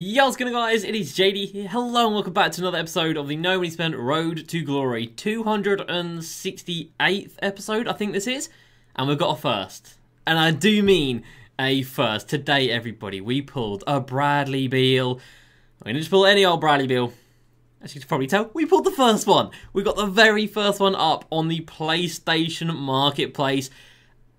Yo, what's going on guys? It is JD here. Hello and welcome back to another episode of the No Money Spent Road to Glory 268th episode, I think this is. And we've got a first. And I do mean a first. Today, everybody, we pulled a Bradley Beal. We didn't just pull any old Bradley Beal. As you can probably tell, we pulled the first one. We got the very first one up on the PlayStation Marketplace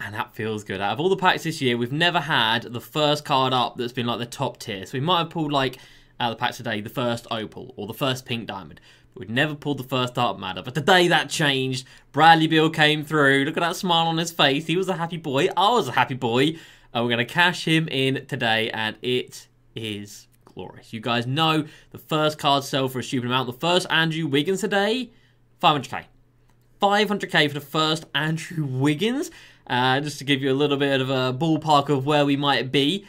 and that feels good. Out of all the packs this year, we've never had the first card up that's been like the top tier. So we might have pulled like out of the packs today the first opal or the first pink diamond. We'd never pulled the first dark matter. But today that changed. Bradley Beal came through. Look at that smile on his face. He was a happy boy. I was a happy boy. And we're going to cash him in today, and it is glorious. You guys know the first card sell for a stupid amount. The first Andrew Wiggins today, 500k. 500k for the first Andrew Wiggins. Uh, just to give you a little bit of a ballpark of where we might be.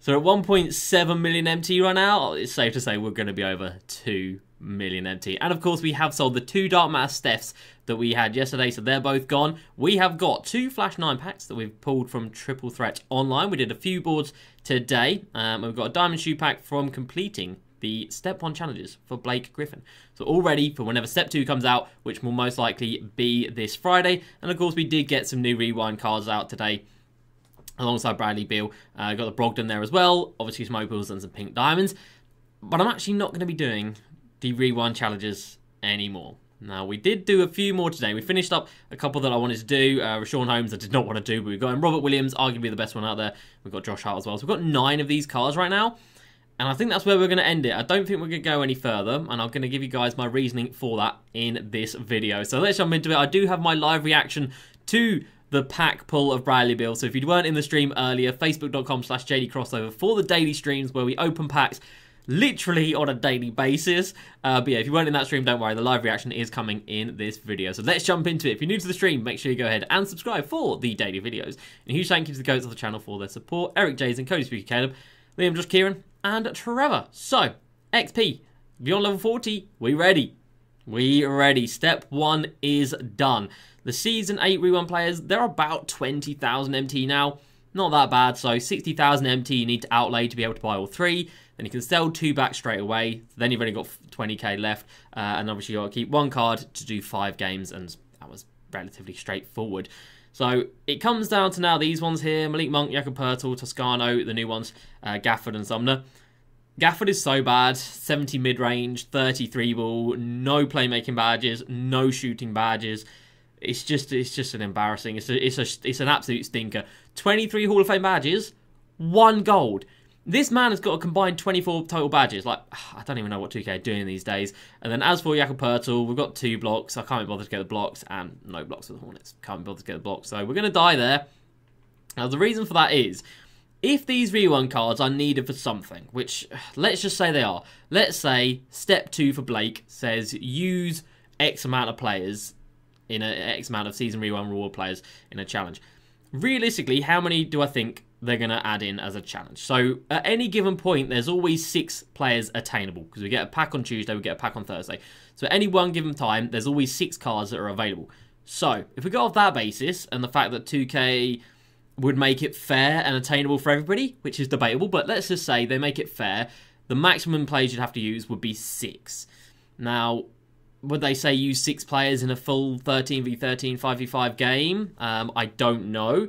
So at 1.7 million MT right now, it's safe to say we're going to be over 2 million MT. And of course, we have sold the two Dark Matter Stephs that we had yesterday, so they're both gone. We have got two Flash 9 packs that we've pulled from Triple Threat Online. We did a few boards today. Um, we've got a Diamond Shoe pack from completing the Step 1 challenges for Blake Griffin. So all ready for whenever Step 2 comes out, which will most likely be this Friday. And of course, we did get some new Rewind cards out today alongside Bradley Beal. Uh, got the Brogdon there as well, obviously some opals and some pink diamonds. But I'm actually not going to be doing the Rewind challenges anymore. Now, we did do a few more today. We finished up a couple that I wanted to do. Uh, Richaun Holmes, I did not want to do, but we've got him. Robert Williams, arguably the best one out there. We've got Josh Hart as well. So we've got nine of these cards right now. And I think that's where we're going to end it. I don't think we're going to go any further, and I'm going to give you guys my reasoning for that in this video. So let's jump into it. I do have my live reaction to the pack pull of Bradley Beal. So if you weren't in the stream earlier, facebook.com slash jdcrossover for the daily streams where we open packs literally on a daily basis. Uh, but yeah, if you weren't in that stream, don't worry, the live reaction is coming in this video. So let's jump into it. If you're new to the stream, make sure you go ahead and subscribe for the daily videos. And huge thank you to the goats of the channel for their support, Eric Jason, Cody Speaker Caleb, Liam Josh Kieran, and Trevor. So, XP, if you're level 40, we ready. We ready. Step 1 is done. The Season 8 Rewind players, they're about 20,000 MT now. Not that bad, so 60,000 MT you need to outlay to be able to buy all three. Then you can sell two back straight away. Then you've only got 20k left. Uh, and obviously you got to keep one card to do five games, and that was relatively straightforward. So it comes down to now these ones here, Malik Monk, Jakob Poeltl, Toscano, the new ones, uh, Gafford and Sumner. Gafford is so bad, 70 mid-range, 33 ball, no playmaking badges, no shooting badges. It's just it's just an embarrassing. It's a, it's a, it's an absolute stinker. 23 Hall of Fame badges, one gold. This man has got a combined 24 total badges. Like, I don't even know what 2K are doing these days. And then as for Jakob Poeltl, we've got two blocks. I can't be bothered to get the blocks, and no blocks for the Hornets. Can't be bothered to get the blocks. So we're going to die there. Now, the reason for that is, if these rewind cards are needed for something, which let's just say they are. Let's say step two for Blake says use X amount of players in an X amount of season rewind reward players in a challenge. Realistically, how many do I think they're going to add in as a challenge. So at any given point, there's always six players attainable because we get a pack on Tuesday, we get a pack on Thursday. So at any one given time, there's always six cards that are available. So if we go off that basis and the fact that 2K would make it fair and attainable for everybody, which is debatable, but let's just say they make it fair, the maximum players you'd have to use would be six. Now, would they say use six players in a full 13v13 5v5 game? Um, I don't know.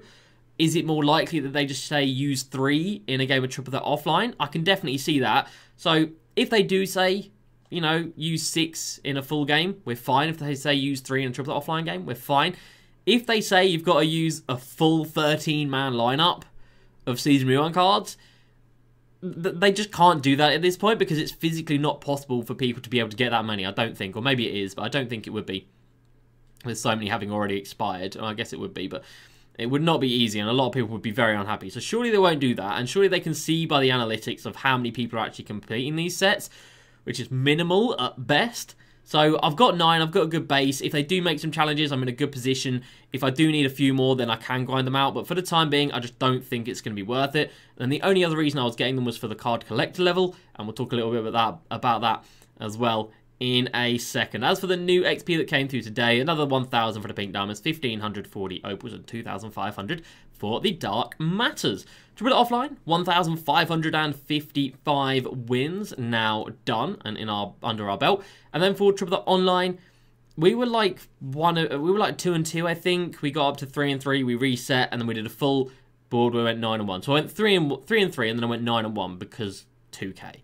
Is it more likely that they just say use three in a game of triple threat offline? I can definitely see that. So if they do say, you know, use six in a full game, we're fine. If they say use three in a triple threat offline game, we're fine. If they say you've got to use a full 13 man lineup of season rewind cards, they just can't do that at this point because it's physically not possible for people to be able to get that many. I don't think, or maybe it is, but I don't think it would be. With so many having already expired, I guess it would be, but it would not be easy, and a lot of people would be very unhappy. So surely they won't do that, and surely they can see by the analytics of how many people are actually completing these sets, which is minimal at best. So I've got nine, I've got a good base. If they do make some challenges, I'm in a good position. If I do need a few more, then I can grind them out. But for the time being, I just don't think it's going to be worth it. And the only other reason I was getting them was for the card collector level, and we'll talk a little bit about that, about that as well in a second. As for the new XP that came through today, another 1,000 for the pink diamonds, 1,540 opals, and 2,500 for the dark matters. To put it offline, 1,555 wins now done and in our under our belt. And then for triple the online, we were like one, we were like two and two, I think. We got up to three and three. We reset and then we did a full board. We went nine and one. So I went three and three and three, and then I went nine and one because 2k.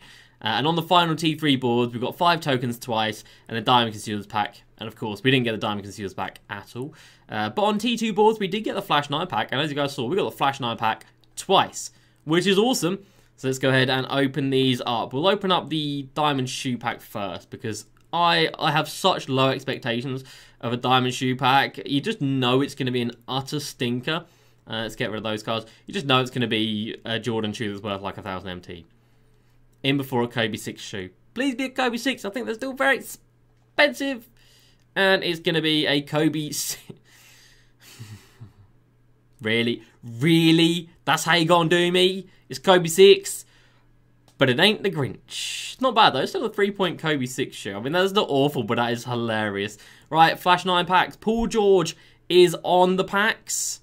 Uh, and on the final T3 boards, we've got five tokens twice and a Diamond Concealers pack. And of course, we didn't get the Diamond Concealers pack at all. Uh, but on T2 boards, we did get the Flash 9 pack. And as you guys saw, we got the Flash 9 pack twice, which is awesome. So let's go ahead and open these up. We'll open up the Diamond Shoe pack first because I, I have such low expectations of a Diamond Shoe pack. You just know it's going to be an utter stinker. Uh, let's get rid of those cards. You just know it's going to be a Jordan shoe that's worth like a 1000 MT in before a Kobe 6 shoe. Please be a Kobe 6. I think they're still very expensive. And it's going to be a Kobe 6. really? Really? That's how you going to do me? It's Kobe 6. But it ain't the Grinch. It's not bad though. It's still a three-point Kobe 6 shoe. I mean, that's not awful, but that is hilarious. Right, Flash 9 packs. Paul George is on the packs.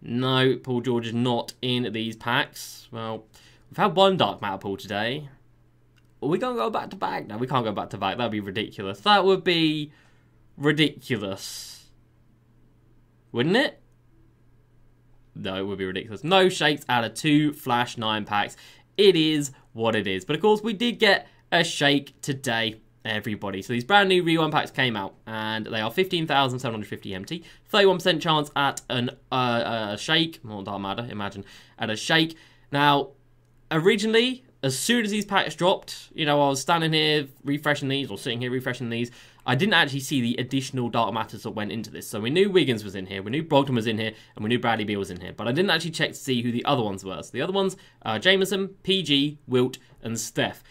No, Paul George is not in these packs. Well, We've had one Dark Matter pull today. Are we going to go back to back? No, we can't go back to back. That would be ridiculous. That would be ridiculous. Wouldn't it? No, it would be ridiculous. No shakes out of two Flash 9 packs. It is what it is. But of course, we did get a shake today, everybody. So these brand new Rewind packs came out, and they are 15,750 MT. 31% chance at an, uh, a shake. Not that matter, imagine. At a shake. Now, originally, as soon as these packs dropped, you know, I was standing here refreshing these or sitting here refreshing these. I didn't actually see the additional dark matters that went into this. So we knew Wiggins was in here, we knew Brogdon was in here, and we knew Bradley Beal was in here. But I didn't actually check to see who the other ones were. So the other ones are Jamison, PG, Wilt, and Steph.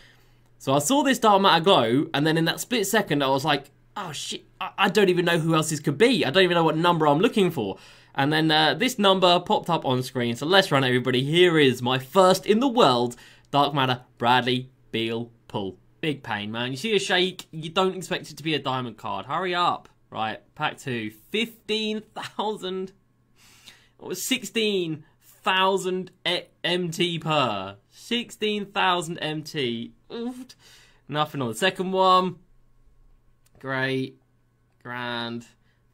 So I saw this dark matter glow, and then in that split second, I was like, oh shit, I don't even know who else this could be. I don't even know what number I'm looking for. And then uh, this number popped up on screen. So let's run everybody. Here is my first in the world Dark Matter Bradley Beal pull. Big pain, man. You see a shake, you don't expect it to be a diamond card. Hurry up. Right, pack two. 15,000. What was 16,000 MT per? 16,000 MT. Oof. Nothing on the second one. Great. Grand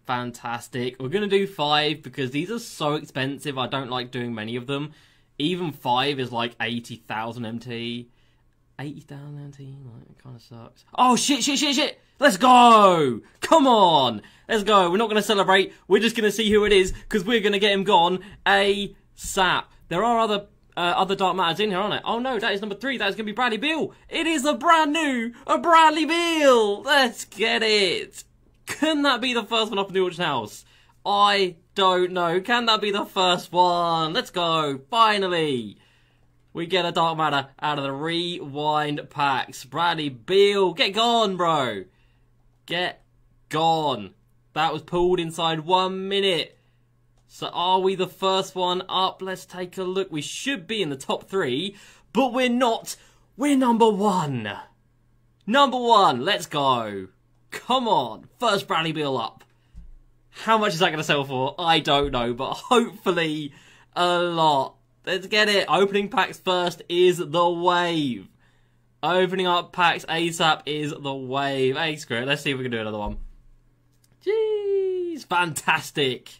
fantastic. We're going to do five because these are so expensive. I don't like doing many of them. Even five is like 80,000 MT. 80,000 MT? Like, it kind of sucks. Oh, shit, shit, shit, shit! Let's go! Come on! Let's go. We're not going to celebrate. We're just going to see who it is because we're going to get him gone ASAP. There are other uh, other dark matters in here, aren't there? Oh no, that is number three. That is going to be Bradley Beal. It is a brand new, a Bradley Beal. Let's get it. Can that be the first one up in the auction house? I don't know. Can that be the first one? Let's go. Finally. We get a Dark Matter out of the Rewind packs. Bradley Beal, get gone, bro. Get gone. That was pulled inside one minute. So are we the first one up? Let's take a look. We should be in the top three, but we're not. We're number one. Number one. Let's go. Come on, first Bradley Beal up. How much is that going to sell for? I don't know, but hopefully a lot. Let's get it. Opening packs first is the wave. Opening up packs ASAP is the wave. Hey, screw it. Let's see if we can do another one. Jeez, fantastic.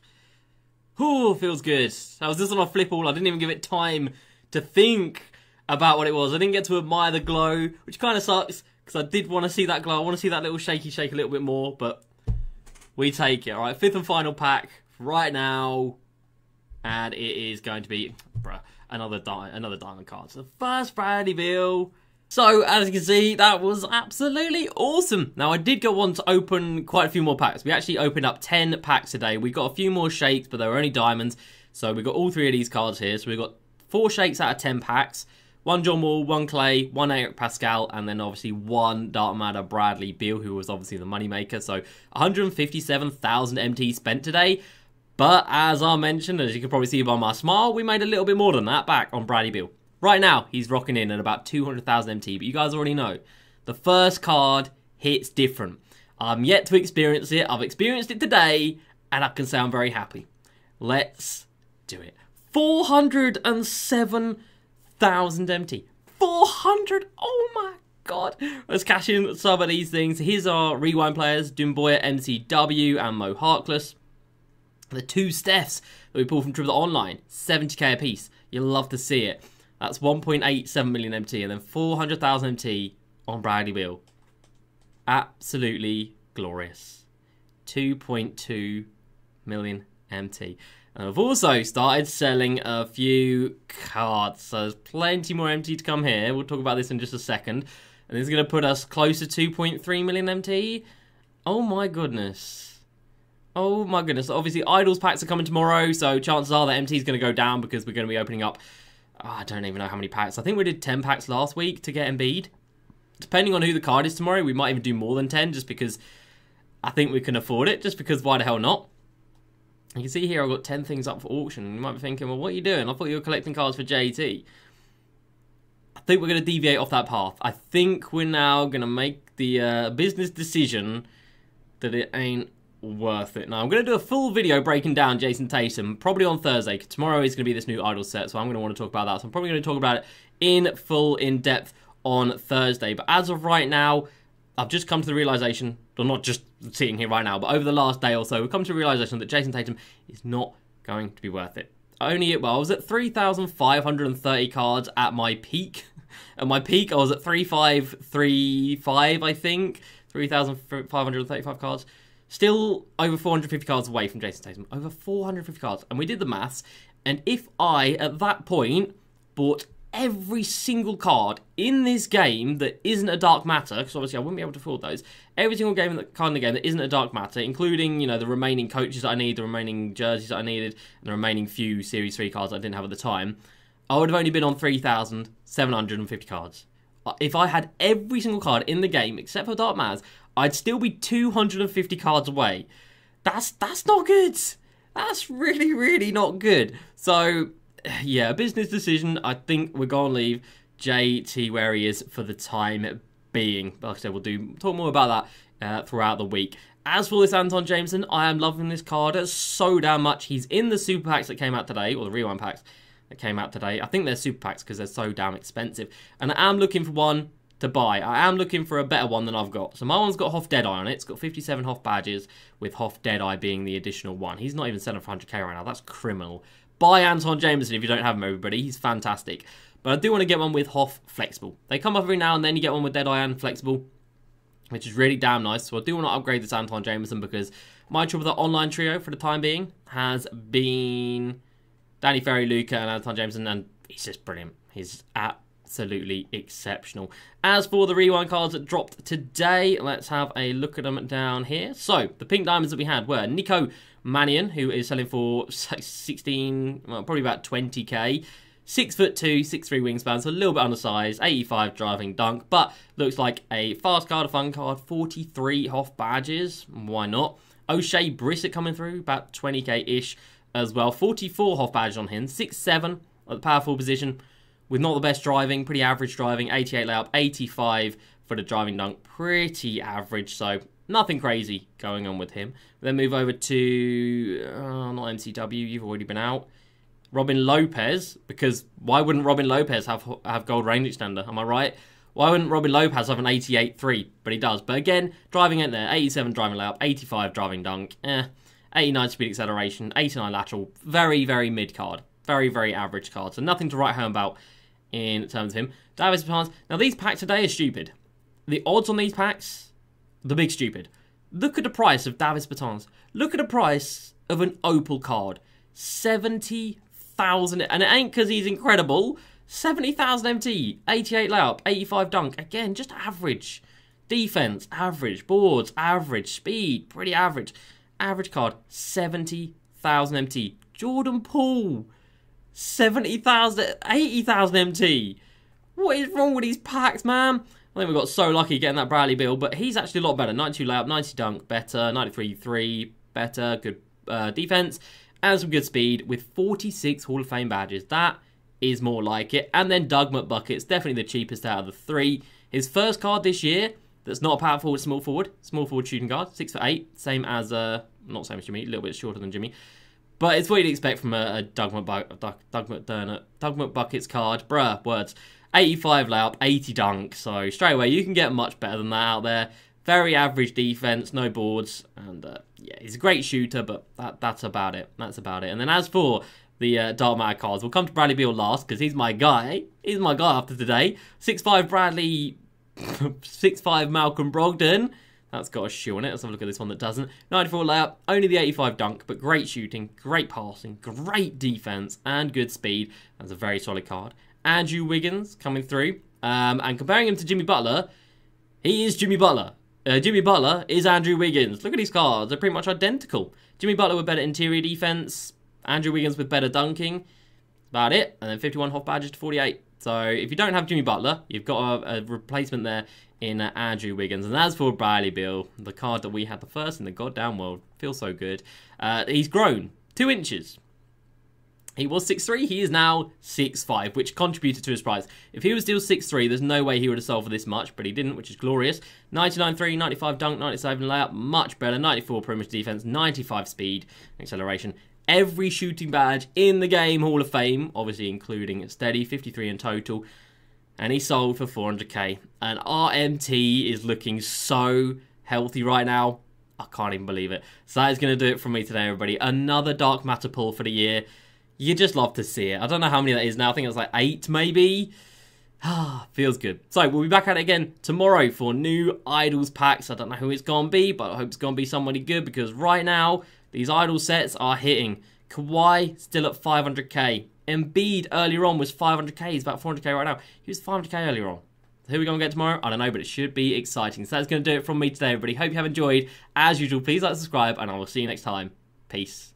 Ooh, feels good. I was just on a flip all. I didn't even give it time to think about what it was. I didn't get to admire the glow, which kind of sucks because I did want to see that glow. I want to see that little shaky shake a little bit more, but we take it. All right, fifth and final pack right now, and it is going to be bruh, another di another diamond card. So the first Bradley Beal. So, as you can see, that was absolutely awesome. Now, I did go on to open quite a few more packs. We actually opened up 10 packs today. We got a few more shakes, but they were only diamonds. So, we got all three of these cards here. So, we got four shakes out of 10 packs one John Wall, one Klay, one Eric Paschall, and then obviously one Dark Matter Bradley Beal, who was obviously the moneymaker. So 157,000 MT spent today. But as I mentioned, as you can probably see by my smile, we made a little bit more than that back on Bradley Beal. Right now, he's rocking in at about 200,000 MT, but you guys already know. The first card hits different. I'm yet to experience it. I've experienced it today, and I can say I'm very happy. Let's do it. 407,000 MT. 400! Oh my god. Let's cash in some of these things. Here's our rewind players Doumbouya, MCW, and Mo Harkless. The two Stephs that we pulled from Triple Online, 70k a piece. You'll love to see it. That's 1.87 million MT and then 400,000 MT on Bradley Beal. Absolutely glorious. 2.2 million MT. And I've also started selling a few cards. So there's plenty more MT to come here. We'll talk about this in just a second. And this is going to put us closer to 2.3 million MT. Oh my goodness. Oh my goodness. Obviously, Idols packs are coming tomorrow. So chances are that MT is going to go down because we're going to be opening up... Oh, I don't even know how many packs. I think we did 10 packs last week to get Embiid. Depending on who the card is tomorrow, we might even do more than 10 just because I think we can afford it. Just because why the hell not? You can see here I've got 10 things up for auction. You might be thinking, well, what are you doing? I thought you were collecting cards for JT. I think we're going to deviate off that path. I think we're now going to make the uh, business decision that it ain't worth it. Now, I'm going to do a full video breaking down Jayson Tatum, probably on Thursday. Tomorrow is going to be this new Idol set, so I'm going to want to talk about that. So I'm probably going to talk about it in full, in depth on Thursday. But as of right now, I've just come to the realization, or not just sitting here right now, but over the last day or so, we've come to the realization that Jayson Tatum is not going to be worth it. Only, well, I was at 3,530 cards at my peak. at my peak, I was at 3,535, I think. 3,535 cards. Still over 450 cards away from Jayson Tatum. Over 450 cards. And we did the maths. And if I, at that point, bought every single card in this game that isn't a dark matter, because obviously I wouldn't be able to afford those. Every single game that in the game that isn't a dark matter, including you know the remaining coaches that I need, the remaining jerseys that I needed, and the remaining few Series Three cards I didn't have at the time, I would have only been on three thousand seven hundred and fifty cards. Uh, if I had every single card in the game except for Dark Matters, I'd still be two hundred and fifty cards away. That's that's not good. That's really really not good. So yeah, a business decision. I think we're going to leave JT where he is for the time being. But like I said, we'll do talk more about that uh, throughout the week. As for this Antawn Jamison, I am loving this card so damn much. He's in the super packs that came out today, or the rewind packs that came out today. I think they're super packs because they're so damn expensive. And I am looking for one to buy. I am looking for a better one than I've got. So my one's got Hoff Deadeye on it. It's got 57 Hoff badges, with Hoff Deadeye being the additional one. He's not even selling for 100k right now. That's criminal. Buy Antawn Jamison if you don't have him, everybody. He's fantastic. But I do want to get one with Hoff Flexible. They come up every now and then. You get one with Deadeye and Flexible, which is really damn nice. So I do want to upgrade this Antawn Jamison because my trouble with the online trio for the time being has been Danny Ferry, Luka, and Anton Jameson. and he's just brilliant. He's absolutely exceptional. As for the rewind cards that dropped today, let's have a look at them down here. So, the pink diamonds that we had were Nico Mannion, who is selling for 16, well, probably about 20k. Six foot two, six three wingspan, so a little bit undersized, 85 driving dunk, but looks like a fast card, a fun card, 43 Hoff badges, why not? Oshae Brissett coming through, about 20k ish as well. 44 Hoff badges on him, 6'7 at the powerful position, with not the best driving, pretty average driving, 88 layup, 85 for the driving dunk, pretty average, so Nothing crazy going on with him. Then move over to, uh, not MCW, you've already been out. Robin Lopez, because why wouldn't Robin Lopez have have gold range extender? Am I right? Why wouldn't Robin Lopez have an 88-3? But he does. But again, driving in there, 87 driving layup, 85 driving dunk, eh, 89 speed acceleration, 89 lateral. Very, very mid card. Very, very average card. So nothing to write home about in terms of him. Davis Bertans. Now these packs today are stupid. The odds on these packs the big stupid. Look at the price of Davis Bertans. Look at the price of an Opal card. 70,000. And it ain't because he's incredible. 70,000 MT, 88 layup, 85 dunk. Again, just average. Defense, average. Boards, average. Speed, pretty average. Average card, 70,000 MT. Jordan Poole, 70,000, 80,000 MT. What is wrong with these packs, man? I think we got so lucky getting that Bradley Beal, but he's actually a lot better. 92 layup, 90 dunk, better. 93 3, better. Good uh, defense. And some good speed with 46 Hall of Fame badges. That is more like it. And then Doug McBucket's definitely the cheapest out of the three. His first card this year that's not a power forward, small forward. Small forward shooting guard, six foot eight, same as uh, not same as Jimmy, a little bit shorter than Jimmy. But it's what you'd expect from a, a Doug, McBu- Doug, Doug Doug McBuckets card. Bruh, words. 85 layup, 80 dunk. So straight away, you can get much better than that out there. Very average defense, no boards, and uh, yeah, he's a great shooter, but that, that's about it. That's about it. And then as for the uh, Dark Matter cards, we'll come to Bradley Beal last because he's my guy. He's my guy after today. Six five Bradley, six five Malcolm Brogdon. That's got a shoe on it. Let's have a look at this one that doesn't. 94 layup, only the 85 dunk, but great shooting, great passing, great defense, and good speed. That's a very solid card. Andrew Wiggins coming through. Um, and comparing him to Jimmy Butler, he is Jimmy Butler. Uh, Jimmy Butler is Andrew Wiggins. Look at these cards. They're pretty much identical. Jimmy Butler with better interior defense. Andrew Wiggins with better dunking. About it. And then 51 Hoff badges to 48. So if you don't have Jimmy Butler, you've got a, a replacement there in uh, Andrew Wiggins. And as for Bradley Beal, the card that we had the first in the goddamn world, feels so good. Uh, he's grown two inches he was 6'3", he is now 6'5", which contributed to his price. If he was still 6'3", there's no way he would have sold for this much, but he didn't, which is glorious. 99.3, 95 dunk, 97 layup, much better. 94 perimeter defense, 95 speed, acceleration. Every shooting badge in the game, Hall of Fame, obviously including steady, 53 in total. And he sold for 400k. And RMT is looking so healthy right now. I can't even believe it. So that is going to do it for me today, everybody. Another Dark Matter pull for the year you just love to see it. I don't know how many that is now. I think it's like eight, maybe. Ah, feels good. So we'll be back at it again tomorrow for new idols packs. I don't know who it's gonna be, but I hope it's gonna be somebody good because right now these idol sets are hitting. Kawhi still at 500k. Embiid earlier on was 500k. He's about 400k right now. He was 500k earlier on. Who are we going to get tomorrow? I don't know, but it should be exciting. So that's going to do it from me today, everybody. Hope you have enjoyed. As usual, please like, subscribe, and I will see you next time. Peace.